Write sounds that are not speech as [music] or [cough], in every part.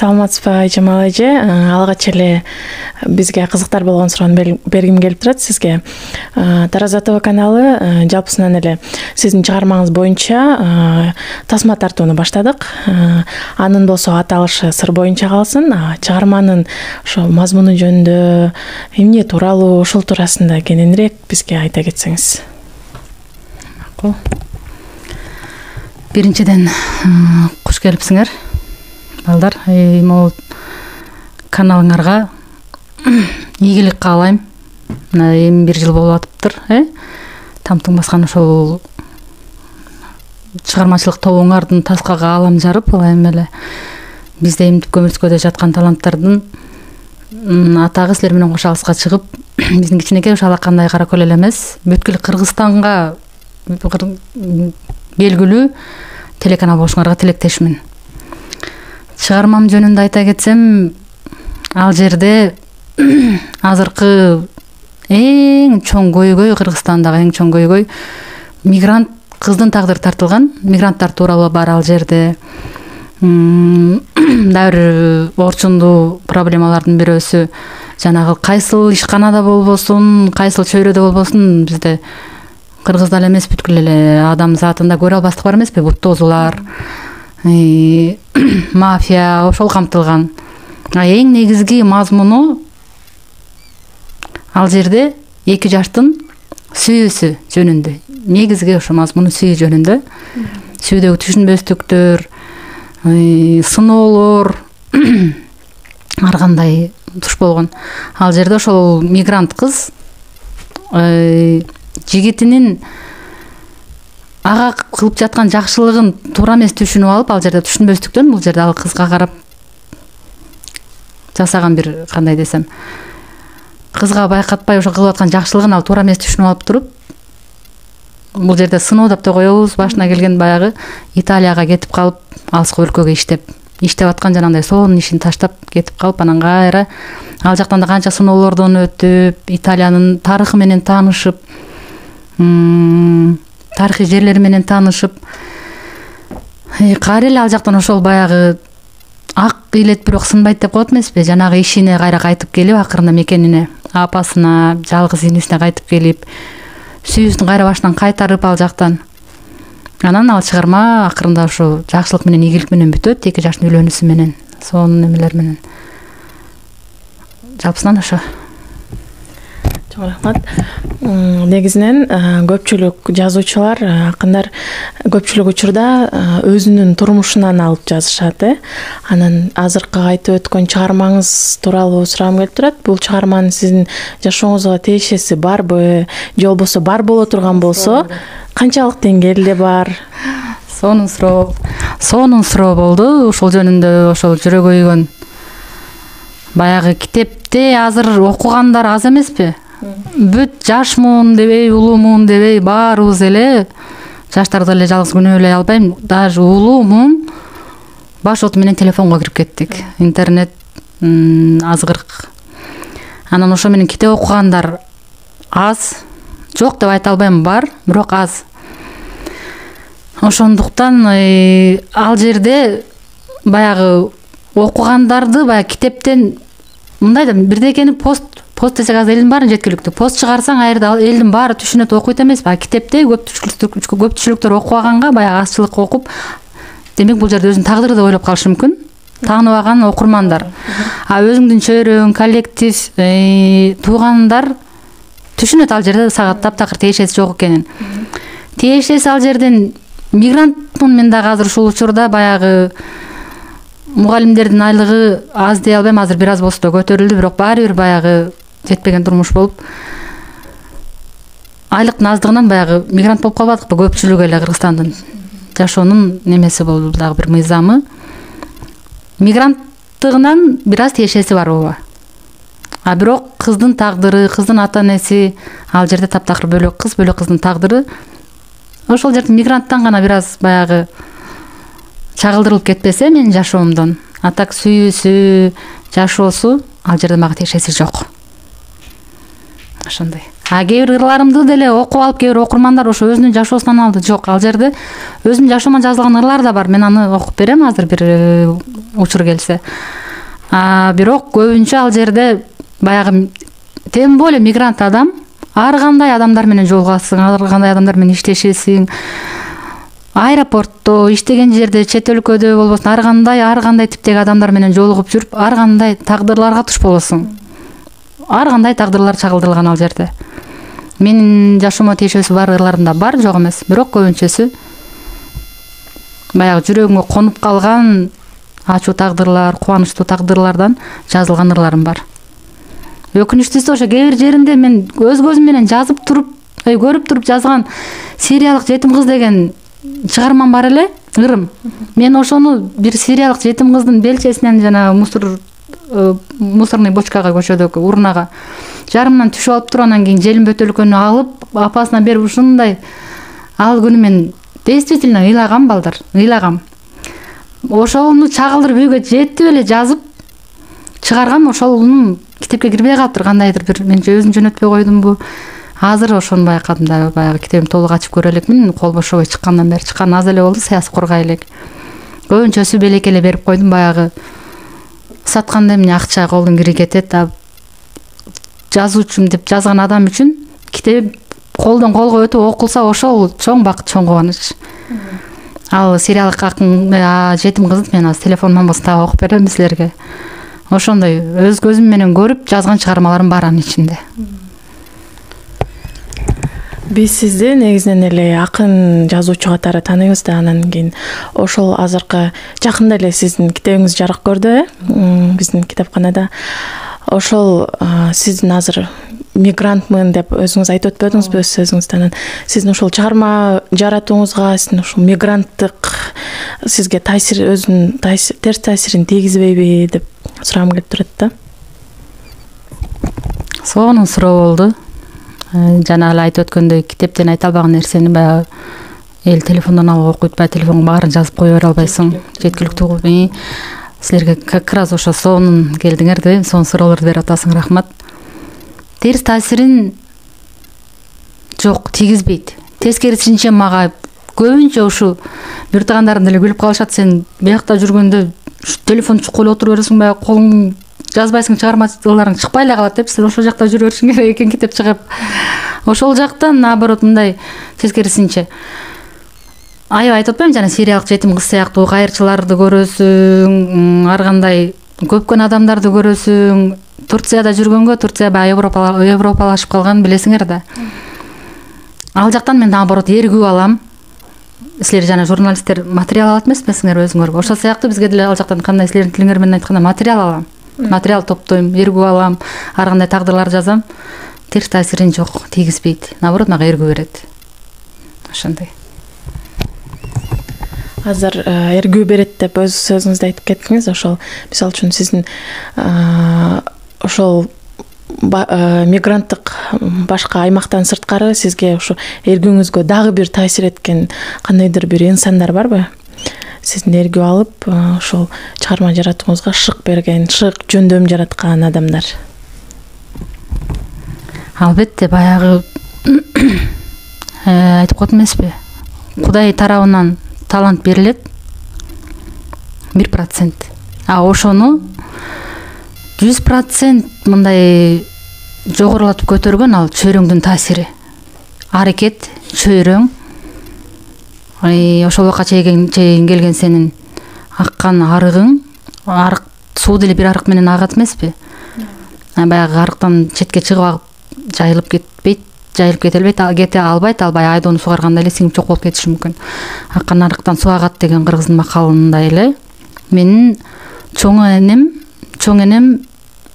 саламатсызбы айжамал эже? Э, алгач эле бизге кызыктар болгон суроону бергим келип турат сизге. Э, тараза тв каналы э, жалпысынан эле сиздин чыгармаңыз боюнча тасма тартууну баштадык. Анын болсо аталышы сыр боюнча калсын чыгарманын ошо мазмуну жөнүндө эмне тууралуу ушул туурасында кененирээк бизге айта кетсеңиз. Макул биринчиден куш келипсиңер балдар могу каналыңарга [clears throat] ийгилик каалайм. Мына эми бир жыл болуп атыптыр э? Тамтың баскан ошол чыгармачылык тобуңардын таскага аалам жарып ылайым эле бизде эмитип көмүрүскөдө жаткан таланттардын атагы силер менен кошо алыска чыгып [clears throat] биздин кичинекей ушу алакандай кара көл эле эмес. Бүткүл кыргызстанга белгилүү телеканал болушуңарга тилектешмин чыгармам жөнүндө айта кетсем ал жерде [clears throat] азыркы эң чоң көйгөй кыргызстандагы эң чоң көйгөй мигрант кыздын тагдыры тартылган мигранттар тууралуу бар ал жерде. [clears throat] Дагы бир орчундуу проблемалардын бирөөсү. Жанагы кайсыл ишканада болбосун кайсыл чөйрөдө болбосун бизде кыргызда эле эмес бүткүл эле адам затында көрө албастык бар эмеспи буттозулар [coughs] мафия ошол камтылган. А эң негизги мазмуну ал жерде эки жаштын сүйүүсү жөнүндө. Негизги ошо мазмуну сүйүү жөнүндө. Сүйүүдөгү түшүнбөстүктөр сыноолор [coughs] ар кандай туш болгон. Ал жерде ошол мигрант кыз жигитинин ага кылып жаткан жакшылыгын туура эмес түшүнүп алып ал жерде түшүнбөстүктөн бул жерде ал кызга карап жасаган бир кандай десем кызга байкатпай ошо кылып аткан жакшылыгын ал туура эмес түшүнүп алып туруп бул жерде сыноо деп да коебуз башына келген баягы италияга кетип калып алыскы өлкөгө иштеп иштеп аткан жанагындай сонун ишин таштап кетип калып анан кайра ал жактан да канча сыноолордон өтүп италиянын тарыхы менен таанышып тарыхый жерлери менен таанышып кайра эле ал жактан ошол баягы ак илет бирок сынбайт деп коет эмеспи? Жанагы ишине кайра кайтып келип акырында мекенине апасына жалгыз инисине кайтып келип сүйүүсүн кайра башынан кайтарып ал жактан. Анан ал чыгарма акырында ошо жакшылык менен ийгилик менен бүтөт эки жаштын үйлөнүүсү менен сонун эмелер менен. Жалпысынан ошо чоң рахмат. Негизинен көпчүлүк жазуучулар акындар көпчүлүк учурда өзүнүн турмушунан алып жазышат э. Анан азыркы айтып өткөн чыгармаңыз тууралуу сурагым келип турат. Бул чыгарманын сиздин жашооңузга тиешеси барбы же болбосо бар боло турган болсо канчалык деңгээлде бар. Сонун суроо сонун суроо болду. Ушул жөнүндө ошол жүрөк өйгөн баягы китепти азыр окугандар аз эмеспи бүт жашмын дебей улуумун дебей баарыбыз эле жаштарды эле жалгыз күнөөлөй албайм. Даже улуумун баш оту менен телефонго кирип кеттик. Интернет азгырк анан ошо менен китеп окугандар аз жок деп айта албайм бар бирок аз. Ошондуктан э, ал жерде баягы окугандарды баягы китептен мындай да бирдекени пост пост десек азыр элдин баарына жеткиликтүү. Пост чыгарсаң ал элдин баары түшүнөт окуйт эмеспи а китепте көпчүлүктөр окубаганга баягы азчылык окуп демек бул жерде өзүнүн тагдыры деп ойлоп калышы мүмкүн. Тааныбаган окурмандар. А өзүңдүн чөйрөң коллектив э, туугандар түшүнөт ал жерде сага таптакыр тиешеси жок экенин. Тиешеси ал жерден мигрантмын мен дагы азыр ушул учурда баягы мугалимдердин айлыгы аз дей албайм азыр бир аз болсо да көтөрүлдү бирок баары бир баягы жетпеген турмуш болуп айлыктын аздыгынан баягы мигрант болуп калбадыкпы көпчүлүгү эле кыргызстандын жашоонун немеси бул дагы бир мыйзамы. Мигранттыгынан бир аз тиешеси бар ооба. А бирок кыздын тагдыры кыздын ата энеси ал жерде таптакыр бөлөк кыз бөлөк кыздын тагдыры ошол жерде мигранттан гана бир аз баягы чагылдырылып кетпесе менин жашоомдон а так сүйүүсү жашоосу ал жерде мага тиешеси жок ошондой. А кээ бир ырларымды деле окуп алып кээ бир окурмандар ошо өзүнүн жашоосунан алды жок. Ал жерде өзүмдүн жашоомо жазылган ырлар да бар. Мен аны окуп берем азыр бир э, учур келсе. Бирок көбүнчө ал жерде баягы тем более мигрант адам ар кандай адамдар менен жолугасың ар кандай адамдар менен иштешесиң аэропортто иштеген жерде чет өлкөдө болбосун ар кандай ар кандай типтеги адамдар менен жолугуп жүрүп ар кандай тагдырларга туш болосуң ар кандай тагдырлар чагылдырылган ал жерде. Менин жашоомо тиешеси бар ырларым да бар жок эмес бирок көбүнчөсү баягы жүрөгүңө конуп калган ачуу тагдырлар кубанычтуу тагдырлардан жазылган ырларым бар. Өкүнүчтүүсү ошо кээ бир жеринде мен өз көзүм менен жазып туруп көрүп туруп жазган сириялык жетим кыз деген чыгармам бар эле ырым. Мен ошону бир сириялык жетим кыздын белчесинен жанагы мусор мусорный бочкага көчөдөгү урнага. Жарымынан түшүп алып туруп анан кийин желим бөтөлкөнү алып апасына берип ушундай ал күнү мен действительно ыйлагам балдар ыйлагам. Ошону чагылдырып үйгө жетип эле жазып чыгаргам ошону китепке кирбей калыптыр кандайдыр бир. Менимче өзүм жөнөтпөй койдумбу. Азыр ошону байкадым да баягы китебимди толук ачып көрө элекмин кол бошобой чыккандан бери чыккан аз эле болду саясат кургай элек. Көбүнчөсү белек эле берип койдум баягы сатканда эмне акча колдон кире кетет а жазуучумун деп жазган адам үчүн китеп колдон колго өтүп окулса ошол чоң бакыт чоң кубаныч ал сириялык акын жетим кызды мен азыр телефонуман болсо дагы окуп берем силерге. Ошондой өз көзүм менен көрүп жазган чыгармаларым бар анын ичинде биз сизди негизинен эле акын жазуучу катары тааныйбыз да анан кийин ошол азыркы жакында эле сиздин китебиңиз жарык көрдү э? Биздин китепканада ошол сиздин азыр мигрантмын деп өзүңүз айтып өтпөдүңүзбү? Өз сөзүңүздө анан сиздин ушул чыгарма жаратууңузга сиздин ушул мигранттык сизге таасир өзүнүн терс таасирин тийгизбейби деп сурагым келип турат да. Сонун суроо болду. Жана эле айтып өткөндөй китептен айта албаган нерсени баягы эл телефондон алып окуйт баягы телефонго баарын жазып кое бере албайсың жеткиликтүү. силерге как раз ошо сонун келдиңер деп сонун суроолорду берип атасың рахмат. Терс таасирин жок тийгизбейт. Тескерисинче мага көбүнчө ушул буертагандарым деле күлүп калышат сен биякта жүргөндө телефон эле отура бересиң баягы колуң жазбайсың чыгармаларың чыкпай эле калат деп ошол жакта жүрө беришиң керек экен китеп чыгып ошол жактан наоборот мындай тескерисинче аябай айтып атпаймынбы жана сириялык жетим кыз сыяктуу кайырчыларды көрөсүң ар кандай көпкөн адамдарды көрөсүң турцияда жүргөнгө турция баягы европалашып калганын билесиңер да. Ал жактан мен наоборот эргүү алам. Силер жана журналисттер материал алат эмеспесиңер өзүңөргө ошол сыяктуу бизге деле ал жактан кандай силердин тилиңер менен айтканда материал алам. Материал топтойм эргүү алам ар кандай тагдырлар жазам. Терс таасирин жок тийгизбейт. Наоборот мага эргүү берет. Ошондой. Азыр эргүү берет деп өз сөзүңүздө айтып кеттиңиз. Ошол мисалы үчүн сиздин э, ошол э, мигранттык башка аймактан сырткары сизге ушу эргүүңүзгө дагы бир таасир эткен кандайдыр бир инсандар барбы? Сиздин эргүү алып ошол чыгарма жаратууңузга шык берген шык жөндөм жараткан адамдар. Албетте баягы [coughs] э, айтып коет эмеспи? Кудай тарабынан талант берилет бир процент. А ошону жүз процент мындай жогорулатып көтөргөн ал чөйрөңдүн таасири. Аракет чөйрөң ошол убакка чейин келген сенин аккан арыгың арык суу деле бир арык менен агат эмеспи? Баягы арыктан четке чыгып агып жайылып кетпейт жайылып кете албейт кете албайт ал баягы айдоону сугарганда эле сиңип жок болуп кетиши мүмкүн. Аккан арыктан суу агат деген кыргыздын макалындай эле менин чоң энем чоң энем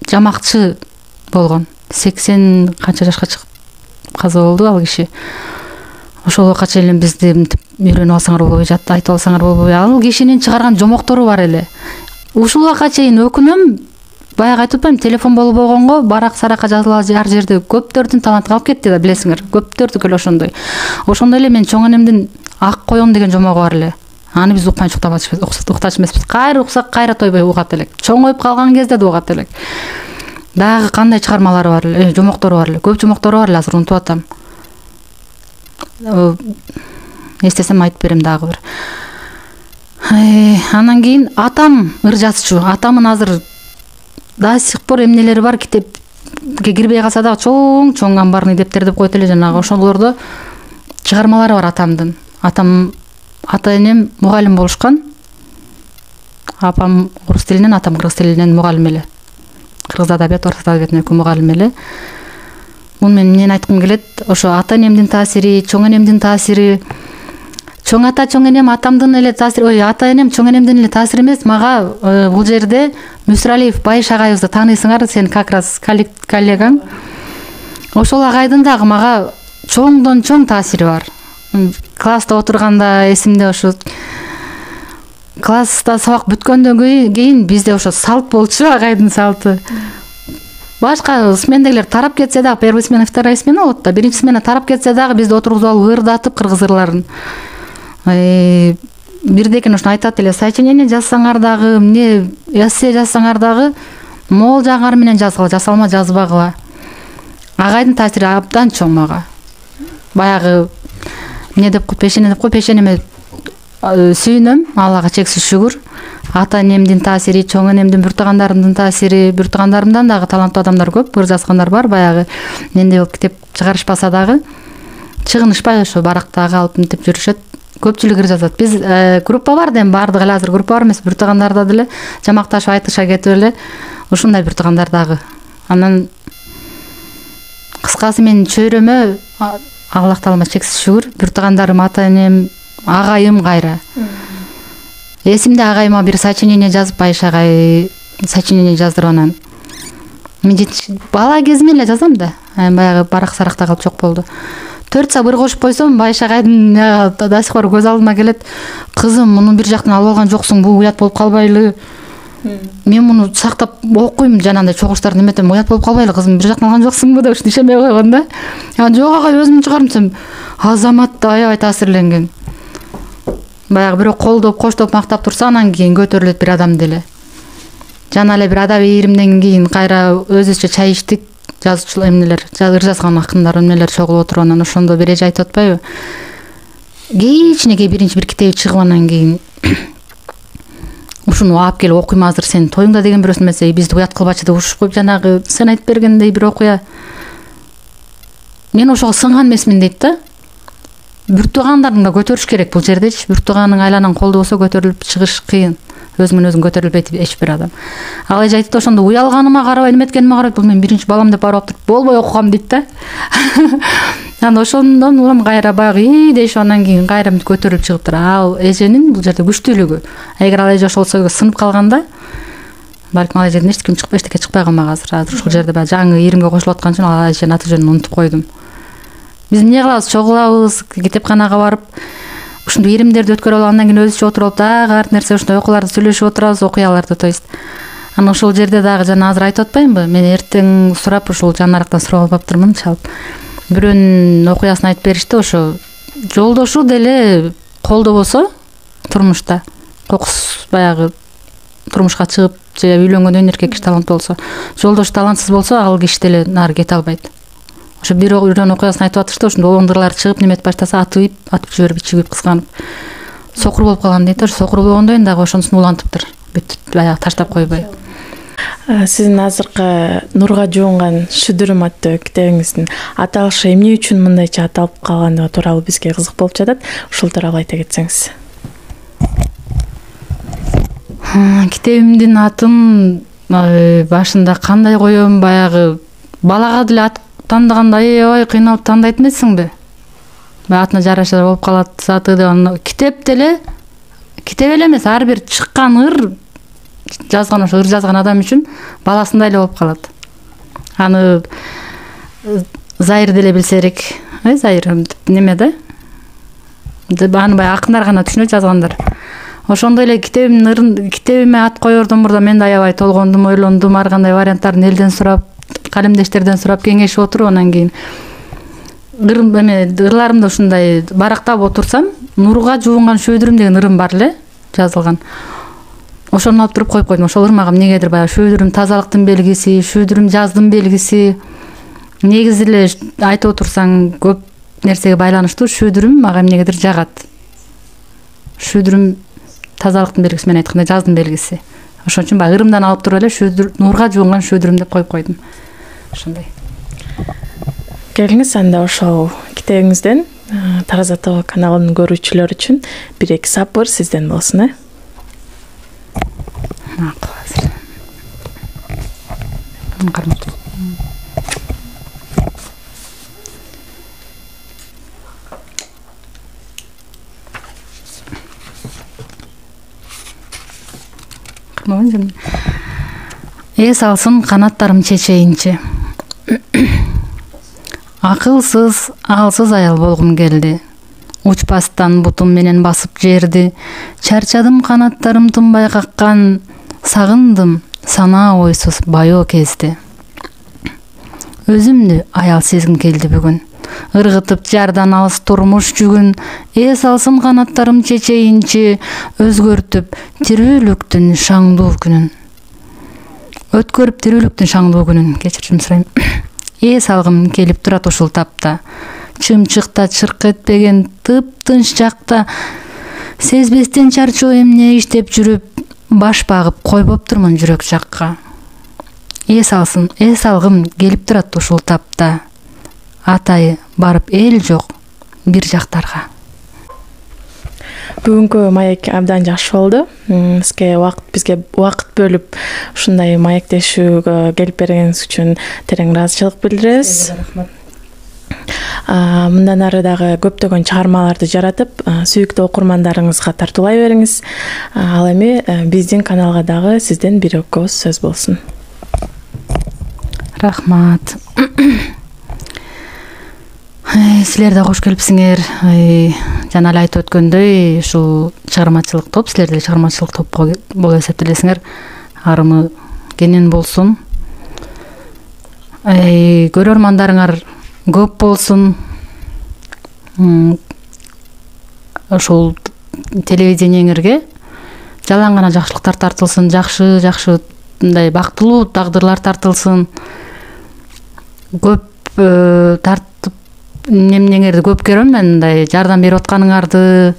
жамакчы болгон. Сексен канча жашка чыгып каза болду ал киши. Ошол убакка чейин эле бизди мынтип үйрөнүп алсаңар болбойбу жат айтып алсаңар болбойбу ал кишинин чыгарган жомоктору бар эле. Ушул убакка чейин өкүнөм баягы айтып атпаймынбы телефон болбогонго барак саракка жазыла ар жерде көптөрдүн таланты калып кетти да билесиңер. Көптөрдүкү эле ошондой. Ошондой эле менин чоң энемдин ак коен деген жомогу бар эле. Аны биз укпайынча уктачу эмеспиз кайра уксак кайра тойбой угат элек. Чоңоюп калган кезде да угат элек. Дагы кандай чыгармалары бар эле жомоктору бар эле. Көп жомоктору бар эле азыр унутуп атам эстесем айтып берем дагы бир. Анан кийин атам ыр жазчу атамдын азыр до сих пор эмнелери бар китепке кирбей калса дагы чоң чоң амбарный дептер деп коет эле жанагы. Ошолордо чыгармалары бар атамдын. Атам ата энем мугалим болушкан. Апам орус тилинен атам кыргыз тилинен мугалим эле. Кыргыз адабияты орус адабиятынан экөө мугалим эле. Муну мен эмнени айткым келет ошо ата энемдин таасири чоң энемдин таасири чоң ата чоң энем атамдын эле таасири ой ата энем чоң энемдин эле таасири эмес мага э, бул жерде мүсүралиев байыш агайыбызды тааныйсыңар сен как раз коллегаң. Ошол агайдын дагы мага чоңдон чоң таасири бар. Класста отурганда эсимде ошо класста сабак бүткөндөн кийин бизде ошо салт болчу агайдын салты. Башка сменадагилер тарап кетсе дагы первый смена вторая смена болот да биринчи смена тарап кетсе дагы бизди отургузуп алып ырдатып кыргыз ырларын бирдекени ушуну айтат эле сочинение жазсаңар дагы эмне эссе жазсаңар дагы могул менен жазгыла жасалма жазбагыла. Агайдын таасири абдан чоң мага. Баягы эмне деп коет пешене деп коет пешенеме сүйүнөм аллага чексиз шүгүр. Ата энемдин таасири чоң энемдин бир туугандарымдын таасири бир туугандарымдан дагы таланттуу адамдар көп ыр жазгандар бар. Баягы мендей болуп китеп чыгарышпаса дагы чыгынышпай ошо барактагы алып мынтип жүрүшөт көпчүлүк ыр жазат. Биз э, группа бар да эми баардыгы эле азыр группа бар эмес бир туугандарда деле жамакташып айтыша кетип эле ушундай бир туугандар дагы. Анан кыскасы менин чөйрөмө аллах таалама чексиз шүгүр бир туугандарым ата энем агайым кайра. Эсимде агайыма бир сочинение жазып байыш агай сочинение жаздырып анан мен жетинчи бала кезимен эле жазам да. Баягы барак саракта калып жок болду төрт сап ыр кошуп койсом байыш агайдын до сих пор көз алдыма келет. Кызым муну бир жактан алып алган жоксуң бул уят болуп калбайлы. Мен муну сактап окуйм жанагындай чогулуштарды неметем уят болуп калбайлы. Кызым бир жактан алган жоксуңбу деп ушинтип ишенбей койгон да. Анан жок агай өзүм чыгарым десем азамат аябай таасирленген. Баягы бирөө колдоп коштоп мактап турса анан кийин көтөрүлөт бир адам деле. Жана эле бир адабий ийримден кийин кайра өзүбүзчө чай ичтик жазуучулар эмнелер ыр жазган акындар эмнелер чогулуп отуруп анан ошондо бир эже айтып атпайбы? Кичинекей биринчи бир китеби чыгып анан кийин [clears throat] ушуну алып келип окуйм азыр сенин тоюңда деген бирөөсү немесе бизди уят кылбачы деп урушуп коюп жанагы сен айтып бергендей бир окуя. Мен ошого сынган эмесмин дейт да. Бир да көтөрүш керек бул жердечи бир айланан колдобосо көтөрүлүп чыгыш кыйын. Өзү менен өзүң көтөрүлбөйт эч бир адам. Ал эже айтат ошондо уялганыма карабай неметкениме карабай бул менин биринчи балам деп барып алып туруп болбой окугам дейт да. [laughs] Анан ошондон улам кайра баягы ии дешип анан кийин кайра мынтип көтөрүлүп чыгыптыр ал эженин бул жерде күчтүүлүгү. Эгер ал эже ошол сынып калганда балким ал эжеден эчтеке эчтеке чыкпай калмак азыр азыр ушул жерде баягы жаңы ийримге кошулуп аткан үчүн ал эженин аты жөнүн унутуп койдум биз эмне кылабыз? Чогулабыз китепканага барып ушундай ийримдерди өткөрүп алып андан кийин өзүбүзчө отуруп алып дагы ар нерсе ушундай окууларды сүйлөшүп отурабыз окуяларды. То есть анан ошол жерде дагы жана азыр айтып атпаймынбы? Мен эртең сурап ушул жанарактан сурап албаптырмын чалып. Бирөөнүн окуясын айтып беришти ошо жолдошу деле колдобосо турмушта кокус баягы турмушка чыгып же үйлөнгөндөн кийин эркек киши таланттуу болсо жолдошу талантсыз болсо ал киши деле нары кете албайт ошо бирөөнүн окуясын айтып атышты ошондо обондурлар чыгып неметип баштаса атып атып жиберип ичи күйүп кызганып сокур болуп калган дейт ошо сокур болгондон кийин дагы ошонусун улантыптыр бүт баягы таштап койбой. Сиздин азыркы нурга жуунган шүдүрүм аттуу китебиңиздин аталышы эмне үчүн мындайча аталып калгандыгы тууралуу бизге кызык болуп жатат ушул тууралуу айта кетсеңиз. Китебимдин атын башында кандай коем баягы балага деле ат тандаганда аябай кыйналып тандайт эмессиңби баягы атына жараша болуп калат заты деп анан китеп деле китеп эле эмес ар бир чыккан ыр жазган ошо ыр жазган адам үчүн баласындай эле болуп калат. Аны зайыр деле билсе элек э зайыр неме да? Аны баягы акындар гана түшүнөт жазгандар. Ошондой эле китебимдин ырын китебиме ат коердон мурда мен да аябай толгондум ойлондум ар кандай варианттарын элден сурап калемдештерден сурап кеңешип отуруп анан кийин эме ырларымды ушундай барактап отурсам нурга жуунган шөөдүрүм деген ырым бар эле жазылган. Ошону алып туруп коюп койдум ошол ырмагым эмнегедир баягы? Шүүдүрүм тазалыктын белгиси шүүдүрүм жаздын белгиси. Негизи эле айтып отурсаң көп нерсеге байланыштуу. Шүүдүрүм мага эмнегедир жагат. Шүүдүрүм тазалыктын белгиси мен айткандай жаздын белгиси ошон үчүн баягы ырымдан алып туруп эле нурга жуунган шүүдүрүм деп коюп койдум. Ошондой. Келиңиз анда ошол китебиңизден тараза тв каналын көрүүчүлөр үчүн бир эки сапыр сизден болсун э? Макул азыр. Эс алсын канаттарым чечейинчи акылсыз алсыз аял болгум келди учпастан бутум менен басып жерди чарчадым канаттарым тынбай каккан сагындым санаа ойсуз баяу кезди өзүмдү аял сезгим келди бүгүн ыргытып жардан алыс турмуш жүгүн эс алсын канаттарым чечейинчи өзгөртүп тирүүлүктүн шаңдуу күнүн. Өткөрүп тирүүлүктүн шаңдуу күнүн. Кечирим сурайм. [coughs] Эс алгым келип турат ушул тапта. Чымчыкта чырк этпеген тыптынч жакта сезбестен чарчоо эмне иштеп жүрүп баш багып койбоптурмун жүрөк жакка. Эс алсын эс алгым келип турат ушул тапта атайы барып эл жок бир жактарга. Бүгүнкү маек абдан жакшы болду. Сизге убакыт бизге убакыт бөлүп ушундай маектешүүгө келип бергениңиз үчүн терең ыраазычылык билдиребиз рахмат. Мындан ары дагы көптөгөн чыгармаларды жаратып сүйүктүү окурмандарыңызга тартуулай бериңиз. Ал эми биздин каналга дагы сизден бир ооз сөз болсун. Рахмат силер да кош келипсиңер. Жана эле айтып өткөндөй ушул чыгармачылык топ силер деле чыгармачылык топ болуп эсептелесиңер. Арымы кенен болсун. Көрөрмандарыңар көп болсун. Ошол телевидениеңерге жалаң гана жакшылыктар тартылсын жакшы жакшы мындай бактылуу тагдырлар тартылсын. Көп э, тартып эмнеңерди көп көрөм мен мындай жардам берип атканыңарды.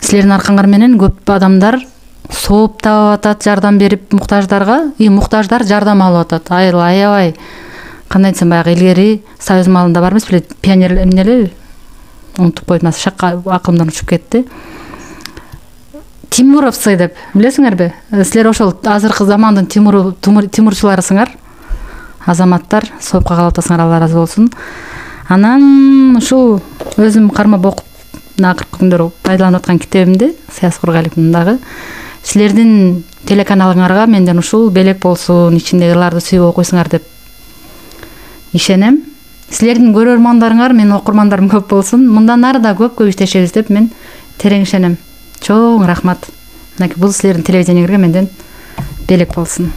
Силердин аркаңар менен көп адамдар сооп таап атат жардам берип муктаждарга. И муктаждар жардам алып атат. Аябай кандай десем баягы илгери союз маалында бар эмес беле пионер эмне эле унутуп койдум азыр шакка акылымдан учуп кетти. Тимуровцы деп билесиңерби силер ошол азыркы замандын тимурчуларысыңар. Азаматтар соопка калып атасыңар алла ыраазы болсун анан ушул өзүм кармап окуп мына акыркы күндөрү пайдаланып аткан китебимди саяз кургалиевдин дагы силердин телеканалыңарга менден ушул белек болсун ичиндеги ырларды сүйүп окуйсуңар деп ишенем. Силердин көрөрмандарыңар менин окурмандарым көп болсун мындан ары да көп көп иштешебиз деп мен терең ишенем. Чоң рахмат. Мынакей бул силердин телевидениеңерге менден белек болсун.